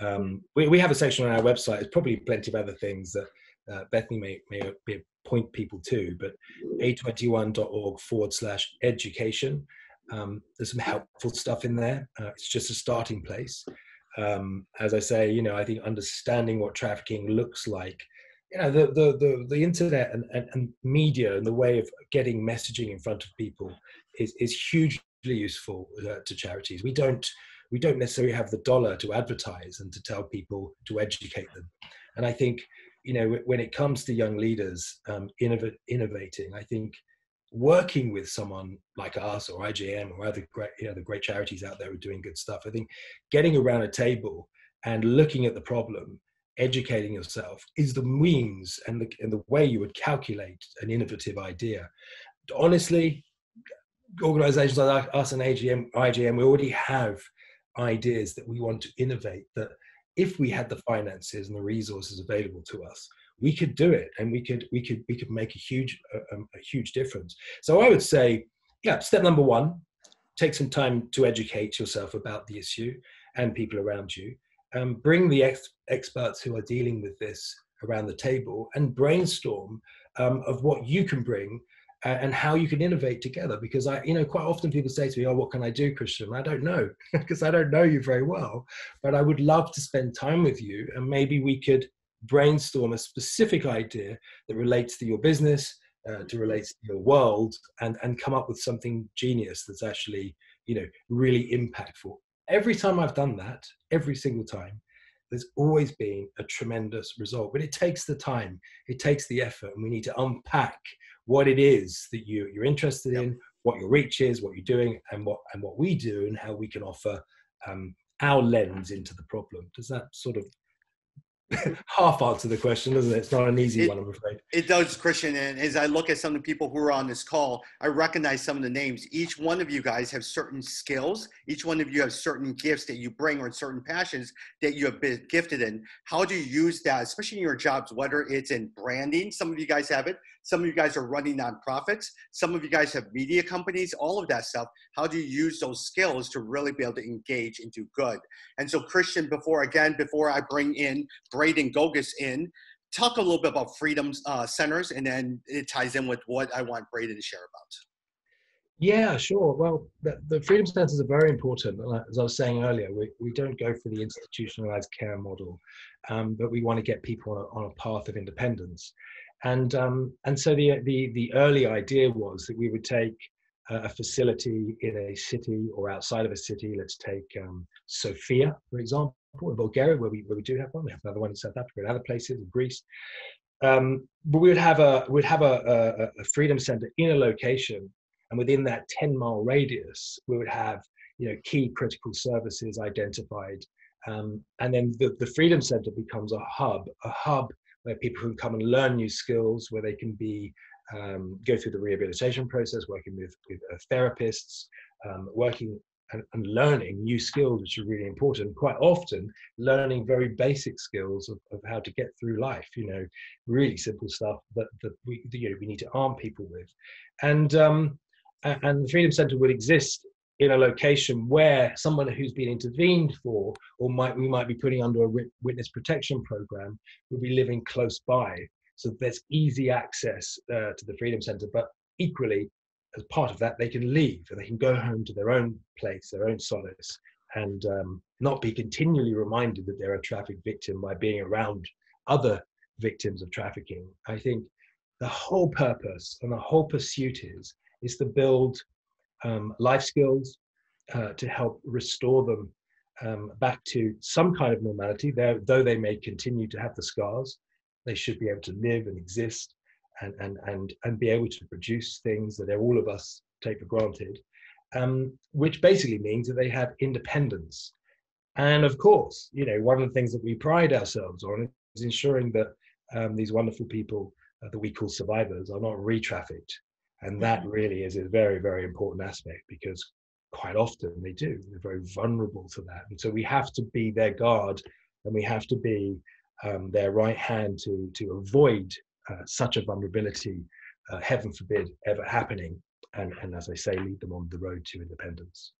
Um, we, we have a section on our website. There's probably plenty of other things that uh, Bethany may, may, may point people to, but a21.org forward slash education. Um, there's some helpful stuff in there. Uh, it's just a starting place. Um, as I say, you know, I think understanding what trafficking looks like you know the the the, the internet and, and, and, media and the way of getting messaging in front of people is is hugely useful uh, to charities. We don't we don't necessarily have the dollar to advertise and to tell people to educate them. And i think you know when it comes to young leaders um, innov- innovating i think working with someone like us or IJM or other great you know the great charities out there who are doing good stuff i think getting around a table and looking at the problem educating yourself is the means and the, and the way you would calculate an innovative idea. Honestly, organizations like us and AGM, IJM, we already have ideas that we want to innovate that if we had the finances and the resources available to us, we could do it and we could we could we could make a huge a, a huge difference. So I would say, yeah, step number one, take some time to educate yourself about the issue and people around you um, bring the ex- experts who are dealing with this around the table and brainstorm um, of what you can bring uh, and how you can innovate together because i you know quite often people say to me oh what can i do christian i don't know because i don't know you very well but i would love to spend time with you and maybe we could brainstorm a specific idea that relates to your business uh, to relate to your world and and come up with something genius that's actually you know really impactful every time I've done that, every single time, there's always been a tremendous result. But it takes the time, it takes the effort, and we need to unpack what it is that you, you're interested yep. in, what your reach is, what you're doing, and what and what we do, and how we can offer um, our lens into the problem. Does that sort of half answer the question, doesn't it? It's not an easy it, one, I'm afraid. It does, Christian. And as I look at some of the people who are on this call, I recognize some of the names. Each one of you guys have certain skills. Each one of you have certain gifts that you bring or certain passions that you have been gifted in. How do you use that, especially in your jobs, whether it's in branding? Some of you guys have it. Some of you guys are running nonprofits. Some of you guys have media companies, all of that stuff. How do you use those skills to really be able to engage and do good? And so, Christian, before again, before I bring in Braden Gogus in, talk a little bit about freedom uh, centers, and then it ties in with what I want Braden to share about. Yeah, sure. Well, the, the, freedom centers are very important. As I was saying earlier, we, we don't go for the institutionalized care model, um, but we want to get people on a, on a path of independence. And, um, and so the, the, the early idea was that we would take a facility in a city or outside of a city. Let's take um, Sofia, for example, in Bulgaria, where we, where we do have one. We have another one in South Africa and other places in Greece. Um, but we would have a we'd have a, a, a, freedom center in a location, and within that 10 mile radius, we would have you know key critical services identified, um, and then the, the freedom center becomes a hub, a hub where people can come and learn new skills, where they can be um, go through the rehabilitation process, working with, with uh, therapists, um, working and, and, learning new skills, which are really important. Quite often, learning very basic skills of, of how to get through life. You know, really simple stuff that that we you know we need to arm people with, and um, and the Freedom Center would exist in a location where someone who's been intervened for or might we might be putting under a witness protection program would be living close by so there's easy access uh, to the freedom center but equally as part of that, they can leave and they can go home to their own place, their own solace, and um, not be continually reminded that they're a traffic victim by being around other victims of trafficking. I think the whole purpose and the whole pursuit is is to build um, life skills uh, to help restore them um, back to some kind of normality. They're, though they may continue to have the scars, they should be able to live and exist and and and and be able to produce things that all of us take for granted, um, which basically means that they have independence. And of course, you know, one of the things that we pride ourselves on is ensuring that um, these wonderful people uh, that we call survivors are not re-trafficked, and that mm-hmm. really is a very very important aspect because quite often they do. They're very vulnerable to that, and so we have to be their guard, and we have to be um, their right hand to to avoid uh, such a vulnerability, uh, heaven forbid, ever happening. And, and as I say, lead them on the road to independence.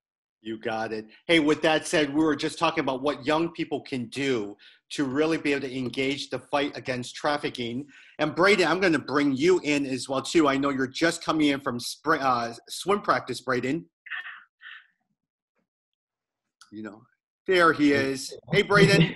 You got it. Hey, with that said, we were just talking about what young people can do to really be able to engage the fight against trafficking. And Braden, I'm going to bring you in as well too. I know you're just coming in from spring, uh, swim practice, Braden. You know, there he is. Hey, Braden.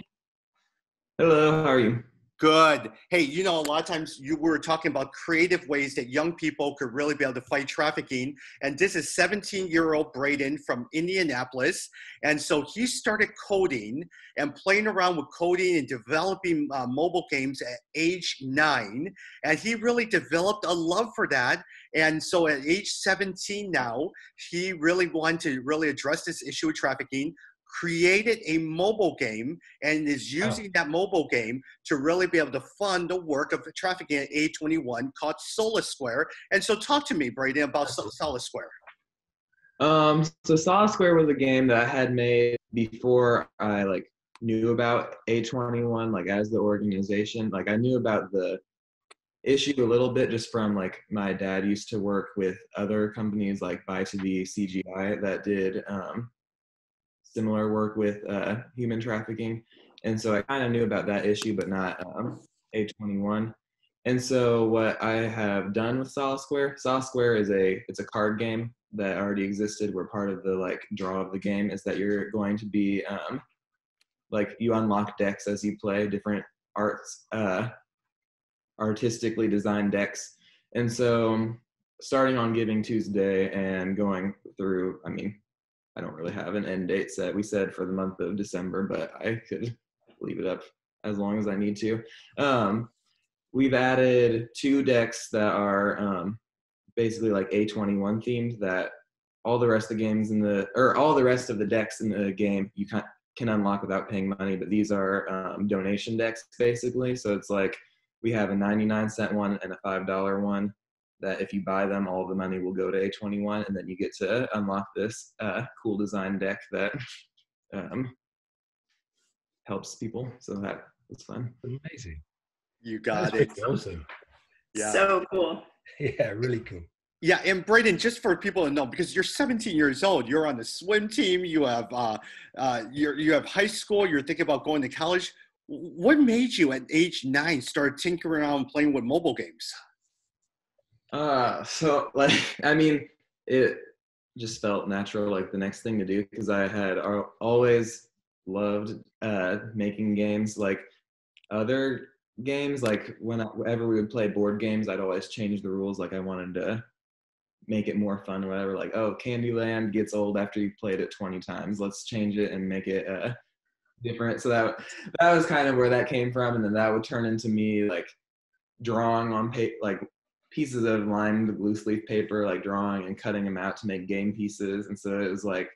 Hello. How are you? Good. Hey, you know, a lot of times you were talking about creative ways that young people could really be able to fight trafficking. And this is 17 year old Braden from Indianapolis. And so he started coding and playing around with coding and developing uh, mobile games at age nine. And he really developed a love for that. And so at age 17 now, he really wanted to really address this issue of trafficking, created a mobile game and is oh. using oh. that mobile game to really be able to fund the work of trafficking at A21 called Solisquare. And so talk to me, Brady, about Solisquare. Um, so Solisquare was a game that I had made before I like knew about A21, like as the organization. Like I knew about the issue a little bit just from like my dad used to work with other companies like Buy2B CGI that did um, similar work with uh, human trafficking. And so I kind of knew about that issue, but not um, A21. And so what I have done with Solisquare, Solid Square is a it's a card game that already existed. Where part of the like draw of the game is that you're going to be um, like you unlock decks as you play different arts, uh, artistically designed decks. And so starting on Giving Tuesday and going through, I mean, I don't really have an end date set. We said for the month of December, but I could leave it up as long as I need to. Um, we've added two decks that are um, basically like A21 themed that all the rest of the games in the or all the rest of the decks in the game you can can unlock without paying money, but these are um, donation decks basically. So it's like we have a 99 cent one and a five dollar one that if you buy them, all the money will go to A21, and then you get to unlock this uh, cool design deck that um, helps people. So that was fun. Amazing. You got it. Awesome. Yeah. So cool. Yeah, really cool. Yeah, and Braden, just for people to know, because you're 17 years old, you're on the swim team, you have uh, uh, you you have high school, you're thinking about going to college. What made you at age nine start tinkering around playing with mobile games? Uh, so like, I mean, it just felt natural, like the next thing to do, because I had always loved uh, making games. Like other games, like whenever we would play board games, I'd always change the rules. Like I wanted to make it more fun or whatever. Like, oh, Candyland gets old after you've played it 20 times. Let's change it and make it uh, different. So that that was kind of where that came from, and then that would turn into me like drawing on paper, like pieces of lined loose leaf paper, like drawing and cutting them out to make game pieces. And so it was like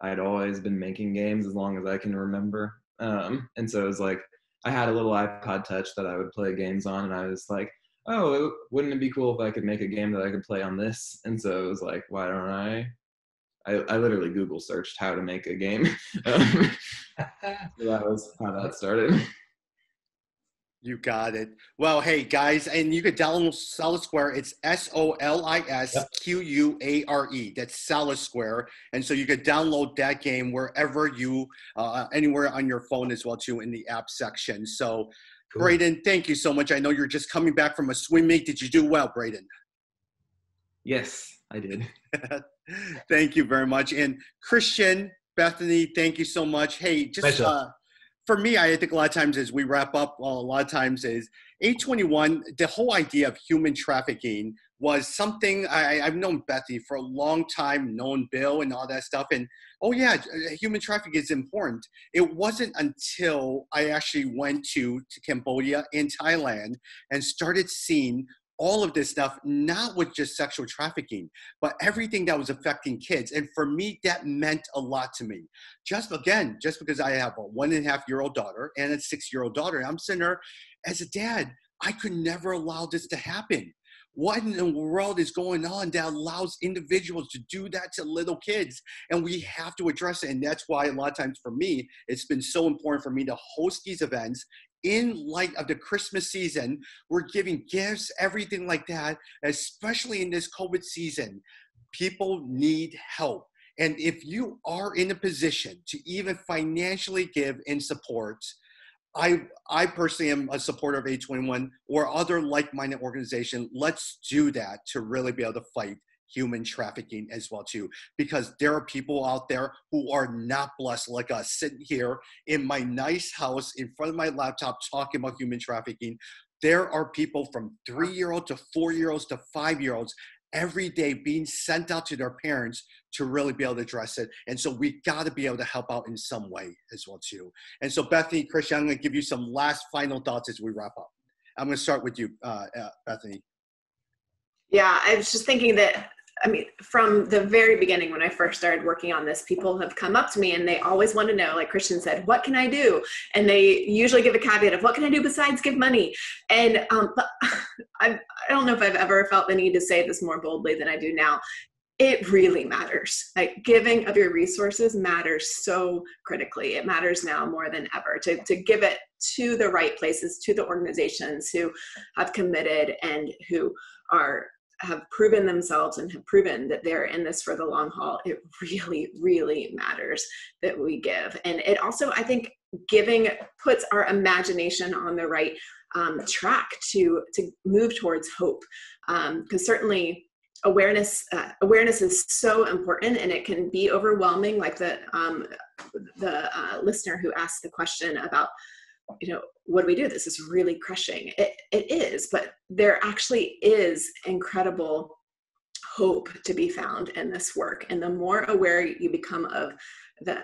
I'd always been making games as long as I can remember. Um, and so it was like I had a little iPod Touch that I would play games on, and I was like, oh, it, wouldn't it be cool if I could make a game that I could play on this? And so it was like, why don't I? I, I literally Google searched how to make a game. um, so that was how that started. You got it. Well, hey guys, and you can download Solisquare. It's S O L I S Q U A R E. That's Solisquare, and so you could download that game wherever you, uh, anywhere on your phone as well too in the app section. So, cool. Braden, thank you so much. I know you're just coming back from a swim meet. Did you do well, Braden? Yes, I did. thank you very much. And Christian, Bethany, thank you so much. Hey, just uh, for me, I think a lot of times as we wrap up, well, a lot of times is A21, the whole idea of human trafficking was something I, I've known Bethy for a long time, known Bill and all that stuff. And oh yeah, uh, human trafficking is important. It wasn't until I actually went to, to Cambodia and Thailand and started seeing all of this stuff, not with just sexual trafficking, but everything that was affecting kids. And for me, that meant a lot to me. Just again, just because I have a one and a half year old daughter and a six year old daughter, I'm sitting there as a dad, I could never allow this to happen. What in the world is going on that allows individuals to do that to little kids? And we have to address it. And that's why a lot of times for me, it's been so important for me to host these events in light of the Christmas season. We're giving gifts, everything like that, especially in this COVID season. People need help. And if you are in a position to even financially give and support, I I personally am a supporter of A21 or other like-minded organization. Let's do that to really be able to fight human trafficking as well too because there are people out there who are not blessed like us sitting here in my nice house in front of my laptop talking about human trafficking there are people from three year old to four year olds to five year olds every day being sent out to their parents to really be able to address it. And so we got to be able to help out in some way as well too. And so Bethany, Christian, I'm going to give you some last final thoughts as we wrap up. I'm going to start with you, uh, uh, Bethany. Yeah, I was just thinking that I mean, from the very beginning when I first started working on this, people have come up to me and they always want to know, like Christian said, what can I do? And they usually give a caveat of what can I do besides give money? And um, I, I don't know if I've ever felt the need to say this more boldly than I do now it really matters. Like giving of your resources matters so critically. It matters now more than ever to, to give it to the right places, to the organizations who have committed and who are have proven themselves and have proven that they're in this for the long haul. It really, really matters that we give. And it also, I think, giving puts our imagination on the right um, track to to move towards hope. Because um, certainly awareness uh, awareness is so important and it can be overwhelming like the um, the uh, listener who asked the question about you know what do we do? This is really crushing. It, it is but there actually is incredible hope to be found in this work. And the more aware you become of the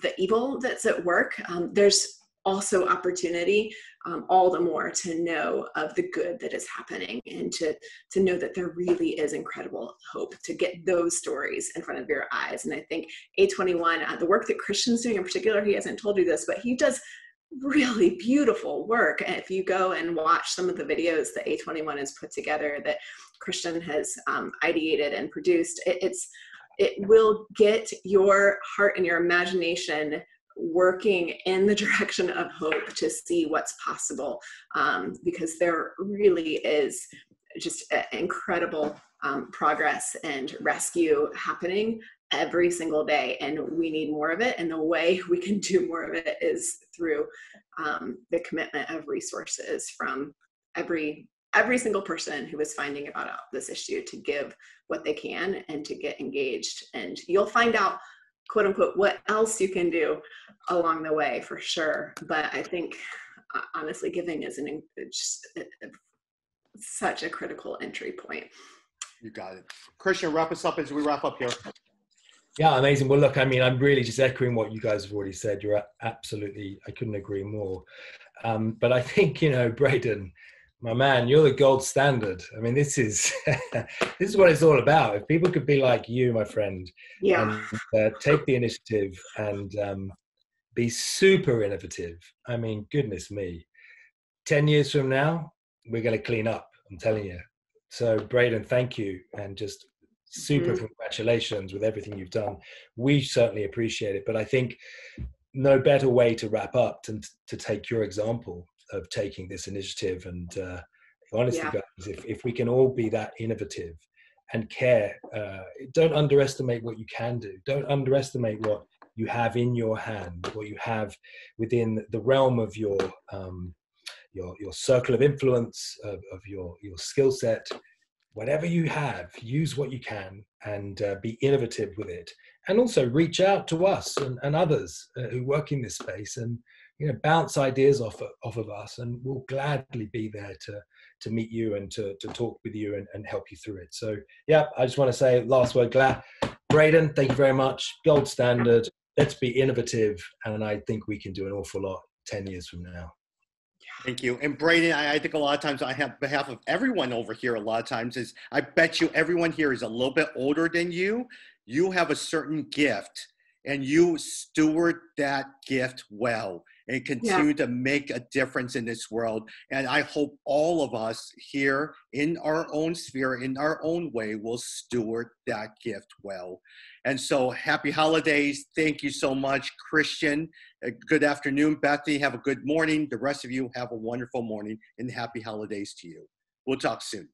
the evil that's at work um, there's also opportunity um, all the more to know of the good that is happening and to to know that there really is incredible hope to get those stories in front of your eyes. And i think A21 uh, the work that christian's doing in particular he hasn't told you this but he does really beautiful work. And if you go and watch some of the videos that A21 has put together that christian has um, ideated and produced it, it's it will get your heart and your imagination working in the direction of hope to see what's possible um, because there really is just incredible um, progress and rescue happening every single day and we need more of it and the way we can do more of it is through um, the commitment of resources from every every single person who is finding about this issue to give what they can and to get engaged. And you'll find out quote unquote what else you can do along the way for sure. But i think uh, honestly giving is an a, such a critical entry point. You got it. Christian wrap us up as we wrap up here yeah amazing well look i mean i'm really just echoing what you guys have already said you're absolutely i couldn't agree more um, but i think you know braden my man, you're the gold standard. I mean, this is this is what it's all about. If people could be like you, my friend, yeah, and, uh, take the initiative and um, be super innovative. I mean, goodness me, ten years from now, we're going to clean up. I'm telling you. So, Braden, thank you, and just super mm-hmm. congratulations with everything you've done. We certainly appreciate it, but I think no better way to wrap up than to take your example of taking this initiative. And uh, honestly, yeah. guys, if, if we can all be that innovative and care, uh, don't underestimate what you can do. Don't underestimate what you have in your hand, what you have within the realm of your um, your your circle of influence of, of your your skill set. Whatever you have, use what you can and uh, be innovative with it. And also reach out to us and, and others uh, who work in this space and you know bounce ideas off of, off of us, and we'll gladly be there to to meet you and to to talk with you and, and help you through it. So yeah, I just want to say last word, glad. Braden, thank you very much. Gold standard. Let's be innovative, and I think we can do an awful lot ten years from now. Thank you. And Braden, I, I, think a lot of times I have behalf of everyone over here, a lot of times is I bet you everyone here is a little bit older than you. You have a certain gift and you steward that gift well and continue yeah. to make a difference in this world. And I hope all of us here in our own sphere, in our own way, will steward that gift well. And so happy holidays. Thank you so much, Christian. Uh, good afternoon, Bethany. Have a good morning. The rest of you have a wonderful morning and happy holidays to you. We'll talk soon.